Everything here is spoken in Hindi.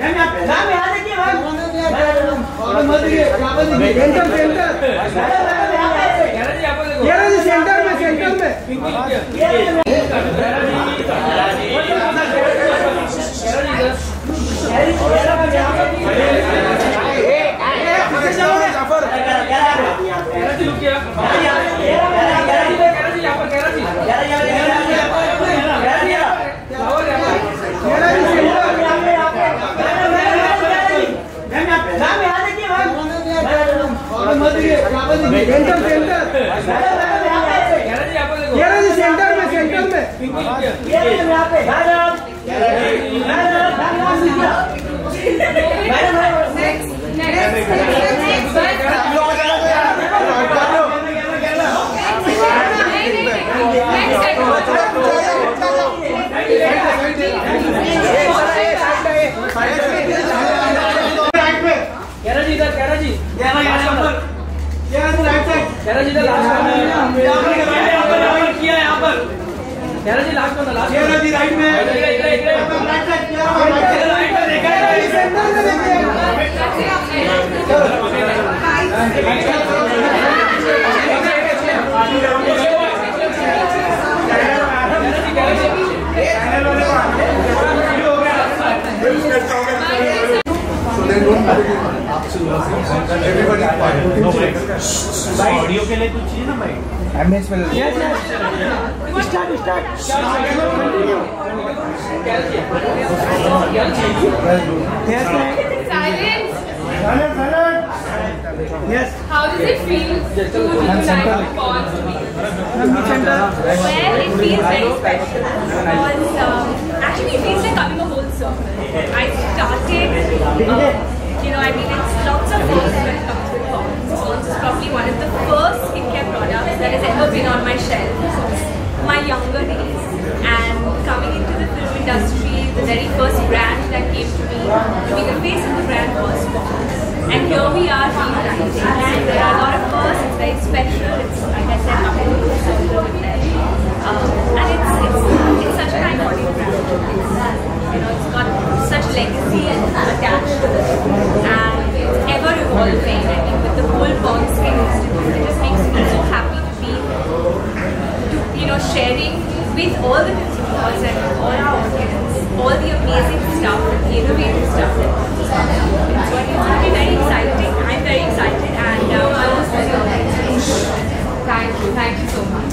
मैम यहाँ पे मैम यहाँ देखिए मैम सेंटर सेंटर ये रहा सेंटर में सेंटर में ये सेंटर सेंटर सेंटर में। सेंटर में राइट में सेंटर में देखिए ऑडियो के लिए कुछ चाहिए ना भाई Silence. How does it feel to reunite with Paul to me? Well, it feels very special because um, actually it feels like coming a whole circle. I started, um, you know, I mean, it's lots of firsts when it comes with Pond's. Pond's is probably one of the first skincare products that has ever been on my shelf since my younger days. And coming into the film industry, the very first brand that came to me to be the face of the brand was Pond's. And here we are. And there are sharing with all the consumers and all our audience all the amazing stuff, the innovative stuff It's going to be very exciting. I'm very excited and now I was very Thank you, thank you so much.